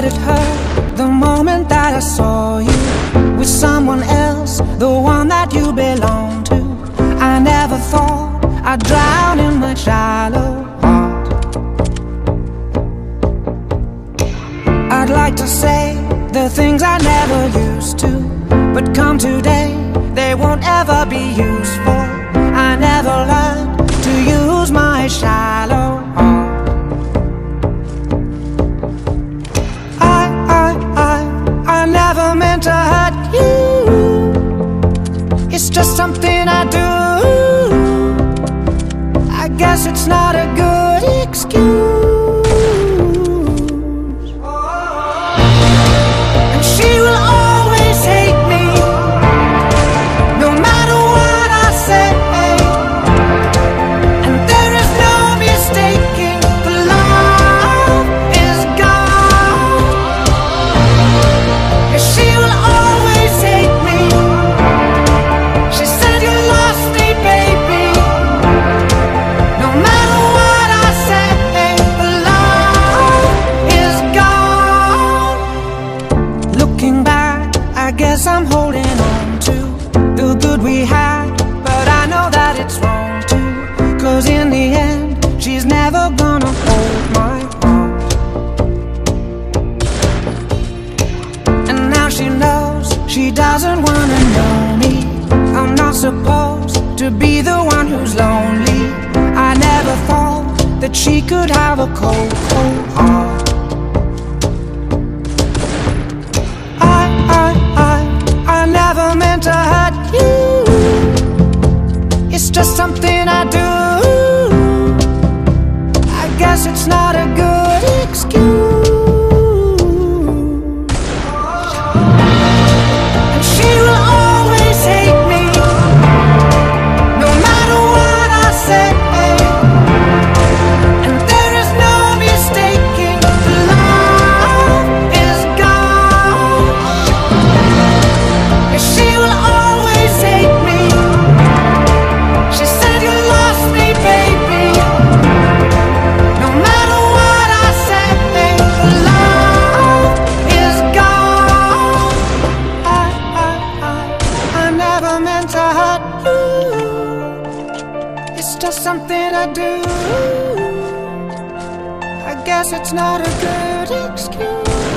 that it hurt the moment that I saw you with someone else, the one that you belong to. I never thought I'd drown in my shallow heart. I'd like to say the things I never used to, but come today, they won't ever be useful. It's just something I do. I guess it's not a good excuse. Guess I'm holding on to the good we had, but I know that it's wrong too. Cause in the end, she's never gonna hold my heart. And now she knows she doesn't wanna know me. I'm not supposed to be the one who's lonely. I never thought that she could have a cold, cold heart. Meant to hurt you. It's just something I do. I guess it's not a good excuse.